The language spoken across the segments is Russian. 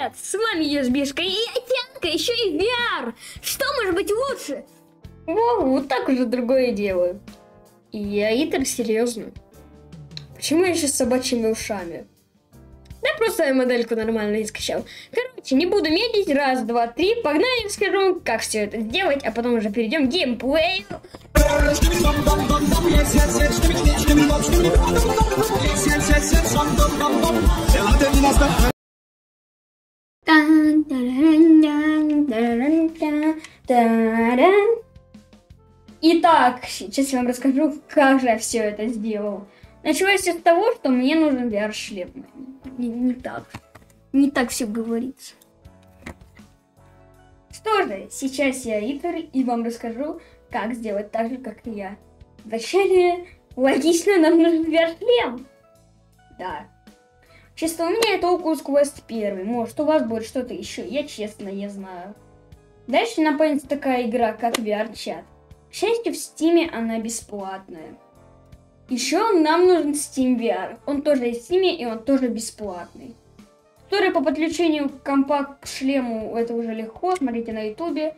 привет! С вами Юзбишка и Тянка, еще и VR! Что может быть лучше? О, вот так уже другое делаю. И я серьезно. Почему я сейчас с собачьими ушами? Да просто я модельку нормально не скачал. Короче, не буду медлить. Раз, два, три. Погнали, скажу, как все это сделать, а потом уже перейдем к геймплею. Итак, сейчас я вам расскажу, как же я все это сделал. Началось с того, что мне нужен VR-шлем. Не, не так. Не так все говорится. Что же, сейчас я Итер и вам расскажу, как сделать так же, как и я. Вначале, логично, нам нужен VR-шлем. Да. Честно, у меня это Oculus Quest 1. Может, у вас будет что-то еще. Я честно не знаю. Дальше напомнится такая игра, как VR-чат. К счастью, в Steam она бесплатная. Еще нам нужен Steam VR. Он тоже есть в Steam, и он тоже бесплатный. Туториал по подключению компа к шлему, это уже легко, смотрите на ютубе.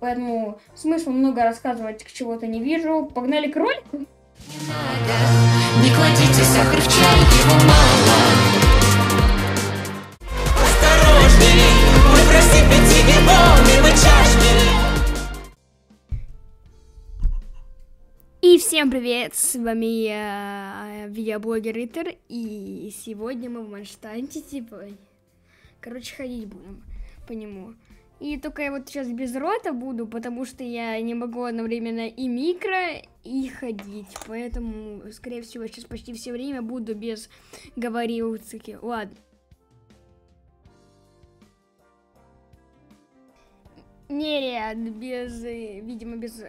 Поэтому смысла много рассказывать к чего-то не вижу. Погнали к ролику. Не надо, не кладите сахар в чай, его мало. И всем привет, с вами я, видеоблогер Итер, и сегодня мы в Манштанте, типа, короче, ходить будем по нему. И только я вот сейчас без рота буду, потому что я не могу одновременно и микро, и ходить, поэтому, скорее всего, сейчас почти все время буду без говорилки. Ладно. Нереально, без, э, видимо, без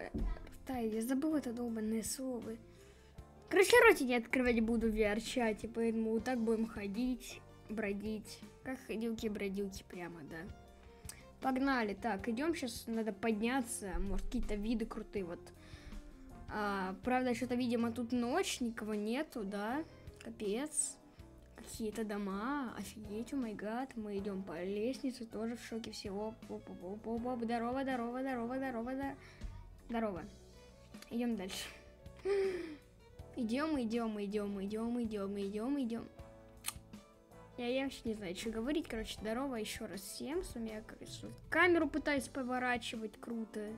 да, я забыл это долбанное слово. Короче, ротик не открывать буду в VR-чате, поэтому вот так будем ходить, бродить. Как ходилки-бродилки прямо, да. Погнали. Так, идем сейчас, надо подняться. Может, какие-то виды крутые, вот. А, правда, что-то, видимо, тут ночь, никого нету, да? Капец. Какие-то дома, офигеть, о май гад. Мы идем по лестнице, тоже в шоке всего. Оп, оп, оп, оп, оп. Здорово, здорово, здорово, здорово. Здорово. Идем дальше. Идем, идем, идем, идем, идем, идем, идем. Я, я вообще не знаю, что говорить. Короче, здорово еще раз всем. С вами я, камеру пытаюсь поворачивать. Круто.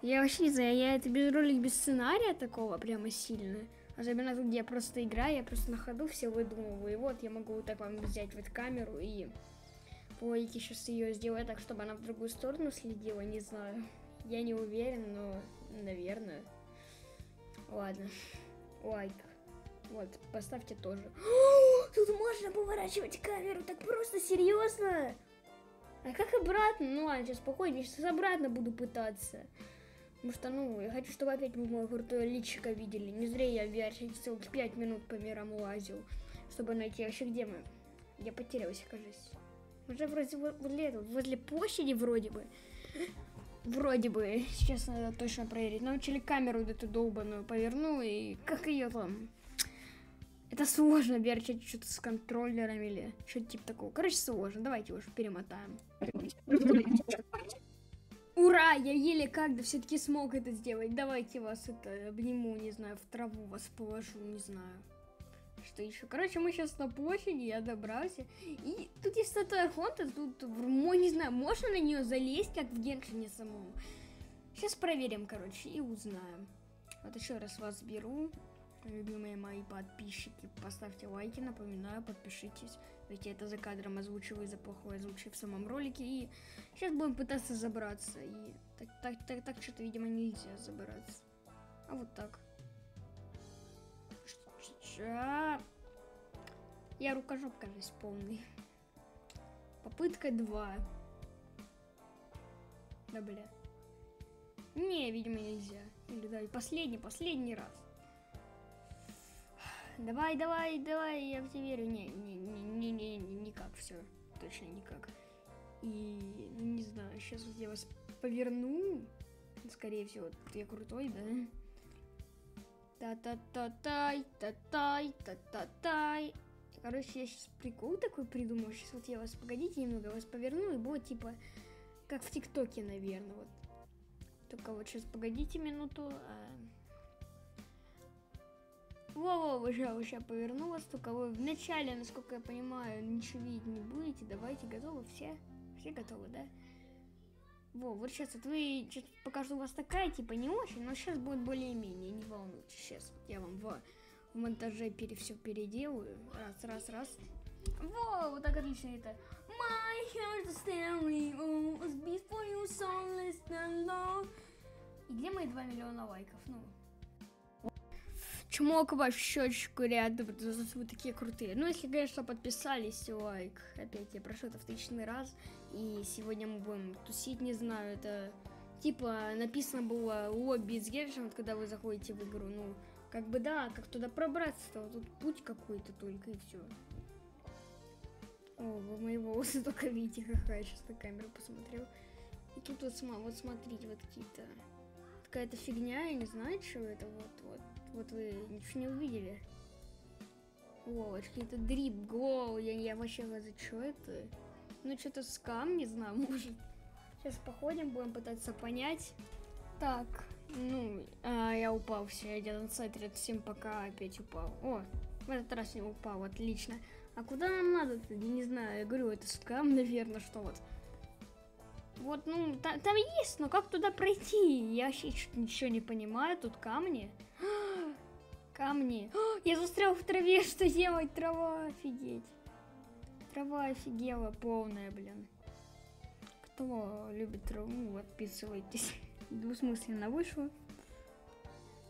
Я вообще не знаю, я это без ролик, без сценария такого прямо сильно. Особенно тут, где я просто играю, я просто на ходу все выдумываю. И вот я могу вот так вам взять вот камеру и по логике сейчас ее сделать так, чтобы она в другую сторону следила, не знаю. Я не уверен, но, наверное. Ладно. Лайк. Вот, поставьте тоже. О, тут можно поворачивать камеру, так просто, серьезно? А как обратно? Ну ладно, сейчас спокойнее, сейчас обратно буду пытаться. Потому что, ну, я хочу, чтобы опять вы мое крутое личико видели. Не зря я в VR целых 5 минут по мирам лазил, чтобы найти вообще где мы. Я потерялся, кажется. Уже вроде возле этого, возле площади вроде бы. Вроде бы, сейчас надо точно проверить. Научили камеру эту долбаную поверну, и как ее там... Это сложно верчать что-то с контроллерами или что-то типа такого. Короче, сложно. Давайте уже перемотаем. Ура! Я еле как-то все-таки смог это сделать. Давайте вас это обниму, не знаю, в траву вас положу, не знаю. Что еще? Короче, мы сейчас на площади, я добрался. И тут есть статуя Хонта, тут, мой, не знаю, можно на нее залезть, как в Геншине самому. Сейчас проверим, короче, и узнаем. Вот еще раз вас беру. Любимые мои подписчики, поставьте лайки, напоминаю, подпишитесь. Ведь я это за кадром озвучиваю за плохое озвучив в самом ролике. И сейчас будем пытаться забраться. И так, так, так, так что-то, видимо, нельзя забраться. А вот так. Ша. Я рукожоп, кажется, полный. Попытка 2. Да, бля. Не, видимо, нельзя. Или да, последний, последний раз. Давай, давай, давай, я в тебя верю. Не, не, не, не, не, никак, все. Точно никак. И, ну, не знаю, сейчас вот я вас поверну. Скорее всего, я крутой, да? Та-та-та-тай, та-тай, та-та-тай. Короче, я сейчас прикол такой придумал. Сейчас вот я вас, погодите немного, вас поверну, и будет типа, как в ТикТоке, наверное, вот. Только вот сейчас погодите минуту. а. Во-во, уже, уже поверну вас, только вы вначале, насколько я понимаю, ничего видеть не будете. Давайте, готовы все? Все готовы, да? Во, вот сейчас вот вы, сейчас покажу у вас такая, типа, не очень, но сейчас будет более-менее, не волнуйтесь. Сейчас я вам в, в монтаже пере, все переделаю. Раз, раз, раз. Во, вот так отлично это. My heart is staring us before you so listen long. И где мои 2 миллиона лайков? Ну. Чмок ваш в щечку рядом, вы такие крутые. Ну, если, конечно, подписались, лайк. Опять я прошу это в тысячный раз. И сегодня мы будем тусить, не знаю, это... Типа, написано было лобби с Гершем, когда вы заходите в игру. Ну, как бы да, как туда пробраться-то? Вот тут путь какой-то только и все. О, вы мои волосы только видите, ха-ха, я сейчас на камеру посмотрел. И тут вот, вот смотрите, вот какие-то... Какая-то фигня, я не знаю, что это, вот, вот. Вот вы ничего не увидели. О, это какие-то дрип, гол, я, я вообще за что это? Ну, что-то скам, не знаю, может. Сейчас походим, будем пытаться понять. Так, ну, а, я упал, все, я на сайт всем пока опять упал. О, в этот раз не упал, отлично. А куда нам надо-то? Не знаю, я говорю, это скам, наверное, что вот. Вот, ну, та- там есть, но как туда пройти? Я вообще ничего не понимаю, тут камни. Камни. А, Я застрял в траве, что делать? Трава, офигеть. Трава офигела, полная, блин. Кто любит траву, подписывайтесь. Двусмысленно вышло.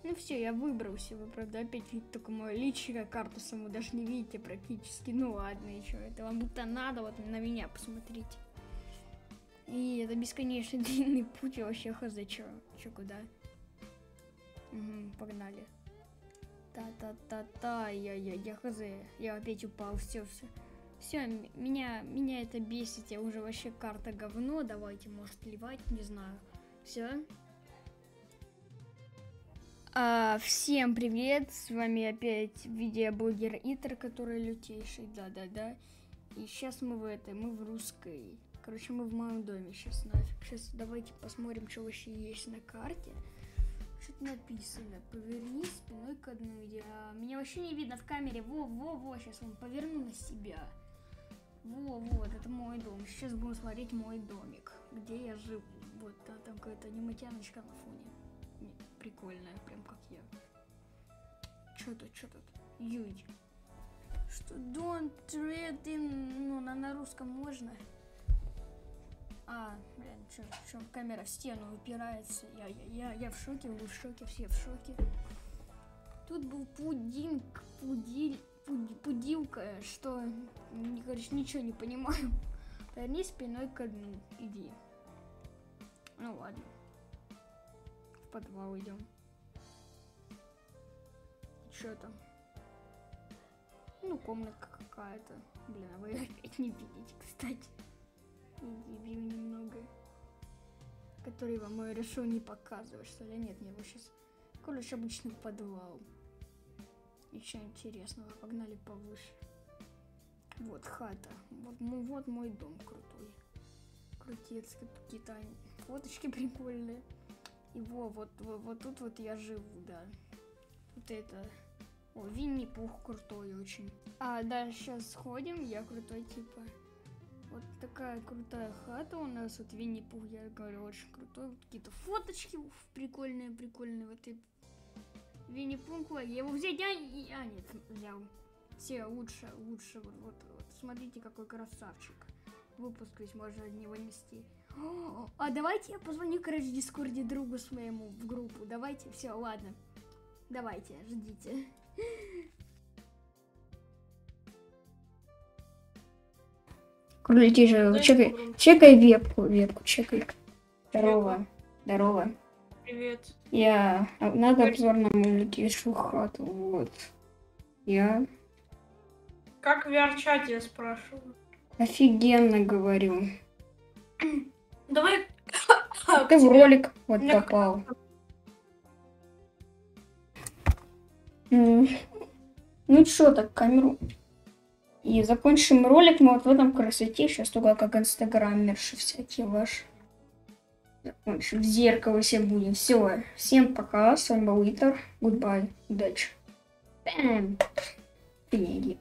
Ну все, я выбрался. Вы, правда, опять видите только мое личико, карту саму даже не видите практически. Ну ладно, еще это вам будто надо, вот на меня посмотрите. И это бесконечно длинный путь, я вообще хз, чё куда. Угу, погнали. Та-та-та-та, я, я, я хз, я опять упал, все, все. Все, меня, меня это бесит, я уже вообще карта говно, давайте, может, плевать, не знаю. Все. А, всем привет, с вами опять видеоблогер Итер, который лютейший, да-да-да. И сейчас мы в этой, мы в русской. Короче, мы в моем доме сейчас нафиг. Сейчас давайте посмотрим, что вообще есть на карте. Что-то написано. Повернись спиной к одной. Я... Меня вообще не видно в камере. Во, во, во, сейчас он поверну на себя. Во, вот, это мой дом. Сейчас будем смотреть мой домик, где я живу. Вот, а там какая-то нематяночка на фоне. Не, прикольная, прям как я. Что тут, что тут? Юй. Что, don't tread in... Ну, на, на русском можно? А, блин, что, что камера в стену упирается. Я, я, я, я в шоке, вы в шоке, все в шоке. Тут был пудинг, пудиль, пуд- пудилка, что, не, короче, ничего не понимаю. Поверни спиной к дну, иди. Ну ладно. В подвал идем. Что там? Ну, комнатка какая-то. Блин, а вы опять не видите, кстати. Дебил немного. Который вам я решил не показывать, что ли? Нет, мне его сейчас... Короче, обычный подвал. Ничего интересного, погнали повыше. Вот хата. Вот, мой- вот мой дом крутой. Крутец, какие-то фоточки прикольные. И во, вот, вот, вот тут вот я живу, да. Вот это... О, Винни-Пух крутой очень. А, да, сейчас сходим, я крутой, типа. Вот такая крутая хата у нас, вот Винни-Пух, я говорю, очень крутой. Вот какие-то фоточки уф, прикольные, прикольные. Вот и Винни-Пух, я его взять, и- а, нет, взял. Все лучше, лучше, вот, вот, вот, смотрите, какой красавчик. Выпуск весь можно от него нести. А давайте я позвоню, короче, в Дискорде другу своему в группу. Давайте, все, ладно. Давайте, ждите. Крутейший, Дай чекай, попробуй. чекай вебку, вебку, чекай. Здорово, здорово. Привет. Я, а, надо Привет. обзор на лютейшую хату, вот. Я Как в VR-чате я спрашиваю? офигенно говорю. Давай. Ты в ролик вот Мне попал. Ну чё так, камеру? И закончим ролик мы вот в этом красоте. Сейчас только как инстаграмерши всякие ваши. Закончим. В зеркало все будем. Все. Всем пока. С вами был Итер. Goodbye. Удачи. Бэм. Деньги.